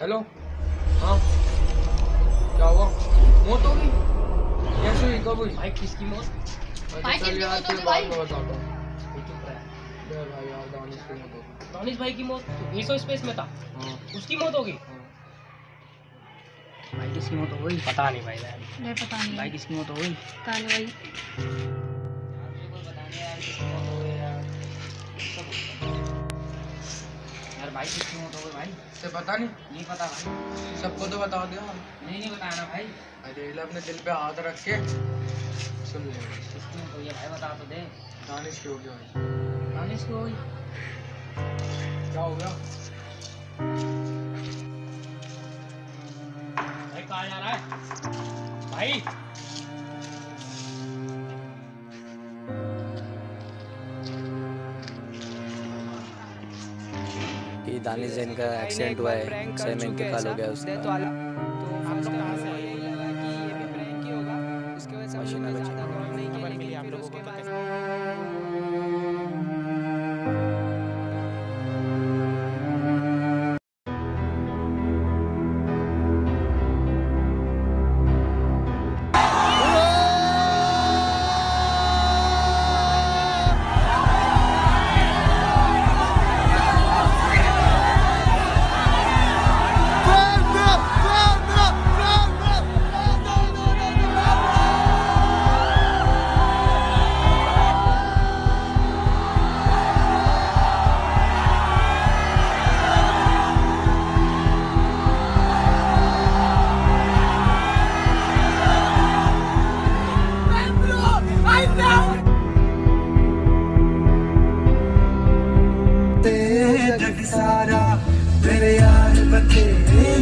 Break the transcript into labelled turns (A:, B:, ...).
A: Hello हाँ? क्या हुआ? मौत हो गई? कैसे हुई? कब हुई?
B: भाई किसकी मौत?
C: भाई,
A: चल
C: किसकी
A: यार
C: होगी भाई?
A: में बताता हूँ।
B: चुप रह।
A: यार भाई यार दानिश की मौत हो गई।
B: दानिश भाई की मौत? बीसो स्पेस में था।
A: हाँ।
B: उसकी मौत हो गई?
A: हाँ।
B: भाई किसकी मौत हो गई? पता नहीं भाई
C: नहीं पता नहीं।
B: भाई किसकी मौत हो गई?
C: काले भाई
B: भाई किसकी हो गई भाई?
A: से पता नहीं।
B: नहीं पता भाई।
A: सबको तो बता दो।
B: नहीं नहीं बताया ना भाई।
A: अरे ले अपने दिल पे हाथ रख के। सुन ले
B: किसकी हुई है भाई बता तो दे।
A: दानिश की हो गया भाई।
B: दानिश की हो गई
A: क्या हो गया?
B: भाई कहाँ जा रहा है? भाई!
D: कि दानिश जैन का एक्सीडेंट हुआ है सही में इंतकाल हो गया उसका
E: तो हम लोग कहाँ से आए लगा कि ये भी प्रैंक ही होगा उसके वजह से
D: मशीन
E: का नहीं किया लेकिन फिर उसके
F: तो
E: बाद
G: जग सारा तेरे यार बतेरे